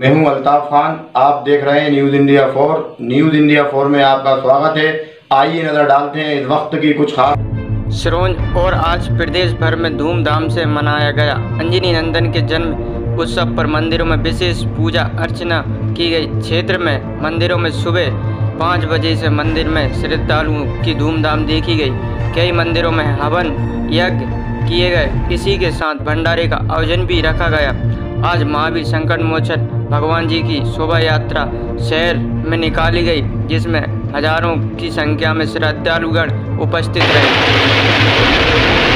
मैं हूँ अल्ताफ खान, आप देख रहे हैं news India four news India four में आपका स्वागत है। आइए नज़र डालते हैं इस वक्त की कुछ खास सिरोंज और आज प्रदेश भर में धूमधाम से मनाया गया। अंजनी नंदन के जन्म उत्सव पर मंदिरों में विशेष पूजा अर्चना की गई। क्षेत्र में मंदिरों में सुबह पाँच बजे से मंदिर में श्रद्धालुओं की धूमधाम देखी गई। कई मंदिरों में हवन यज्ञ किए गए। इसी के साथ भंडारे का आयोजन भी रखा गया। आज महावीर संकट मोचन भगवान जी की शोभा यात्रा शहर में निकाली गई, जिसमें हज़ारों की संख्या में श्रद्धालुगण उपस्थित रहे।